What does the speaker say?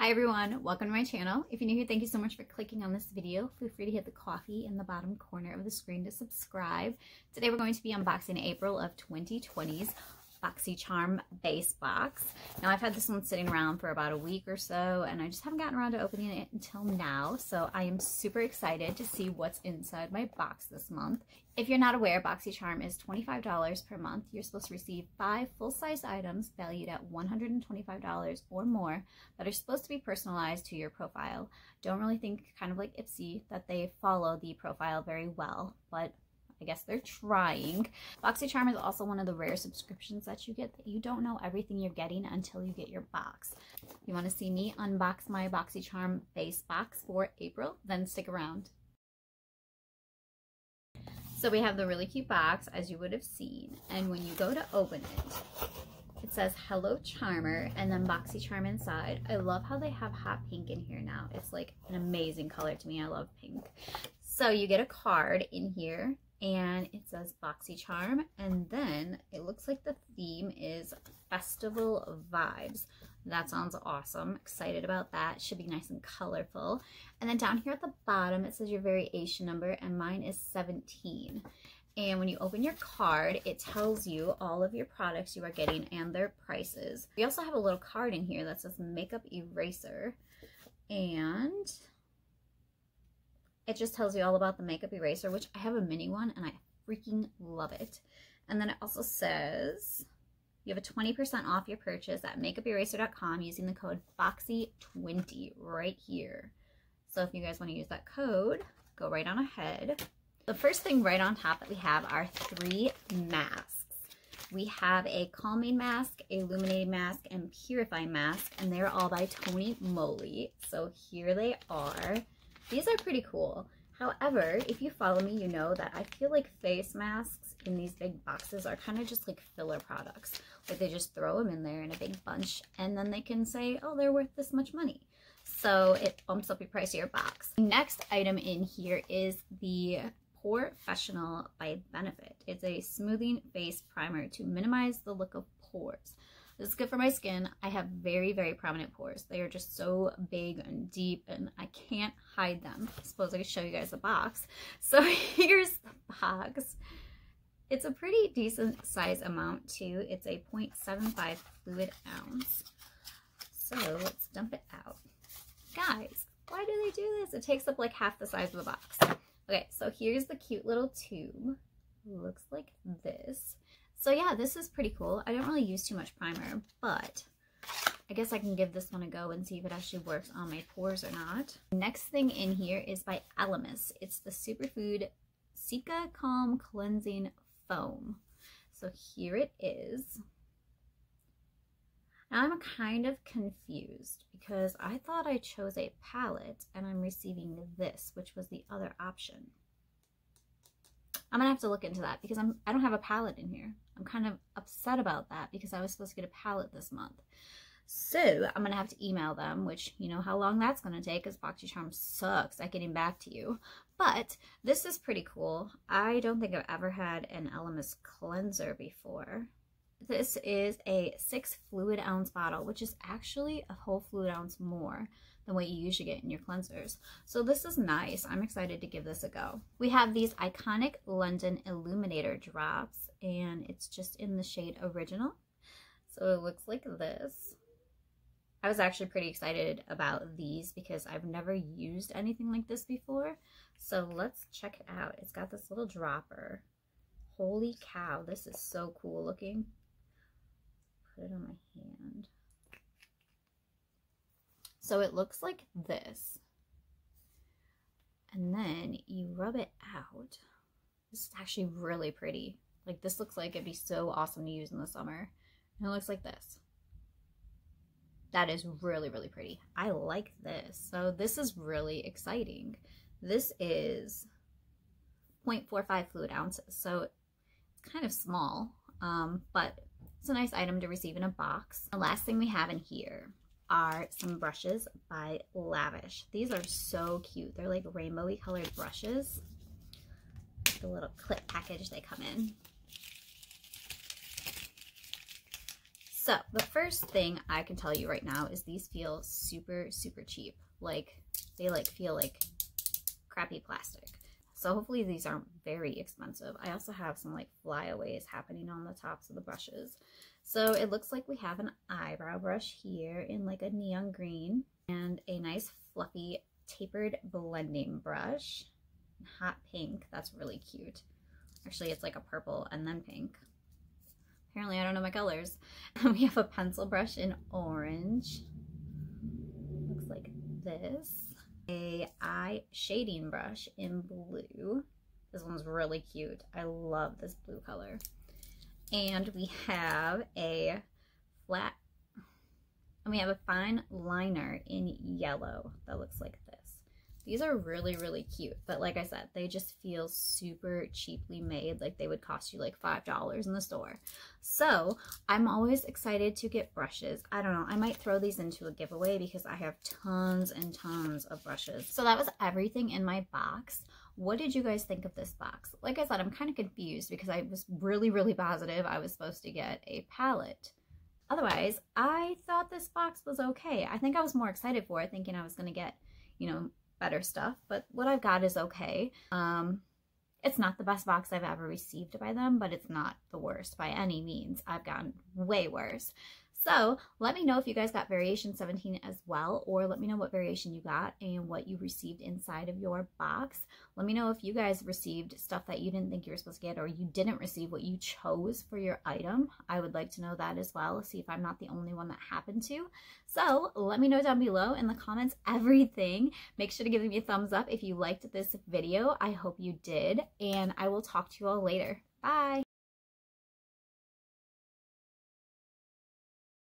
Hi everyone, welcome to my channel. If you're new here, thank you so much for clicking on this video. Feel free to hit the coffee in the bottom corner of the screen to subscribe. Today we're going to be unboxing April of 2020's BoxyCharm base box. Now I've had this one sitting around for about a week or so and I just haven't gotten around to opening it until now. So I am super excited to see what's inside my box this month. If you're not aware, BoxyCharm is $25 per month. You're supposed to receive five full-size items valued at $125 or more that are supposed to be personalized to your profile. Don't really think, kind of like Ipsy, that they follow the profile very well, but I guess they're trying. BoxyCharm is also one of the rare subscriptions that you get that you don't know everything you're getting until you get your box. If you want to see me unbox my BoxyCharm base box for April, then stick around. So we have the really cute box, as you would have seen. And when you go to open it, it says Hello Charmer and then BoxyCharm inside. I love how they have hot pink in here now. It's like an amazing color to me. I love pink. So you get a card in here and it says BoxyCharm and then it looks like the theme is festival vibes. That sounds awesome. Excited about that. Should be nice and colorful. And then down here at the bottom it says your variation number and mine is 17 and when you open your card it tells you all of your products you are getting and their prices. We also have a little card in here that says makeup eraser. And it just tells you all about the makeup eraser, which I have a mini one and I freaking love it. And then it also says you have a 20% off your purchase at makeuperaser.com using the code FOXY20 right here. So if you guys want to use that code, go right on ahead. The first thing right on top that we have are three masks. We have a calming mask, a illuminating mask, and purifying mask, and they're all by Tony Moly. So here they are. These are pretty cool. However, if you follow me, you know that I feel like face masks in these big boxes are kind of just like filler products. Like they just throw them in there in a big bunch and then they can say, oh, they're worth this much money. So it bumps up your price of your box. Next item in here is the POREfessional by Benefit. It's a smoothing face primer to minimize the look of pores. This is good for my skin. I have very, very prominent pores. They are just so big and deep and I can't hide them. I suppose I could show you guys the box. So here's the box. It's a pretty decent size amount too. It's a 0.75 fluid ounce. So let's dump it out. Guys, why do they do this? It takes up like half the size of the box. Okay, so here's the cute little tube. Looks like this. So yeah, this is pretty cool. I don't really use too much primer, but I guess I can give this one a go and see if it actually works on my pores or not. Next thing in here is by Elemis. It's the Superfood Cica Calm Cleansing Foam. So here it is. Now I'm kind of confused because I thought I chose a palette and I'm receiving this, which was the other option. I'm gonna have to look into that because I'm I don't have a palette in here. I'm kind of upset about that because I was supposed to get a palette this month. So I'm gonna have to email them, which you know how long that's gonna take because BoxyCharm sucks at getting back to you. But this is pretty cool. I don't think I've ever had an Elemis cleanser before. This is a six fluid ounce bottle, which is actually a whole fluid ounce more than what you usually get in your cleansers. So this is nice. I'm excited to give this a go. We have these iconic London Illuminator drops and it's just in the shade Original. So it looks like this. I was actually pretty excited about these because I've never used anything like this before. So let's check it out. It's got this little dropper. Holy cow, this is so cool looking. Put it on my hand. So it looks like this. And then you rub it out. This is actually really pretty. Like this looks like it'd be so awesome to use in the summer. And it looks like this. That is really, really pretty. I like this. So this is really exciting. This is 0.45 fluid ounces. So it's kind of small, um, but it's a nice item to receive in a box. The last thing we have in here are some brushes by Lavish. These are so cute. They're like rainbowy colored brushes. The little clip package they come in. So the first thing I can tell you right now is these feel super, super cheap. Like they like feel like crappy plastic. So hopefully these aren't very expensive. I also have some like flyaways happening on the tops of the brushes. So it looks like we have an eyebrow brush here in like a neon green and a nice fluffy tapered blending brush. Hot pink, that's really cute. Actually, it's like a purple and then pink. Apparently I don't know my colors. And we have a pencil brush in orange. Looks like this. A eye shading brush in blue. This one's really cute. I love this blue color. And we have a flat, and we have a fine liner in yellow that looks like these are really, really cute. But like I said, they just feel super cheaply made. Like they would cost you like $5 in the store. So I'm always excited to get brushes. I don't know. I might throw these into a giveaway because I have tons and tons of brushes. So that was everything in my box. What did you guys think of this box? Like I said, I'm kind of confused because I was really, really positive I was supposed to get a palette. Otherwise, I thought this box was okay. I think I was more excited for it, thinking I was going to get, you know, better stuff, but what I've got is okay. Um, it's not the best box I've ever received by them, but it's not the worst by any means. I've gotten way worse. So let me know if you guys got variation 17 as well, or let me know what variation you got and what you received inside of your box. Let me know if you guys received stuff that you didn't think you were supposed to get or you didn't receive what you chose for your item. I would like to know that as well, see if I'm not the only one that happened to. So let me know down below in the comments everything. Make sure to give me a thumbs up if you liked this video. I hope you did, and I will talk to you all later. Bye!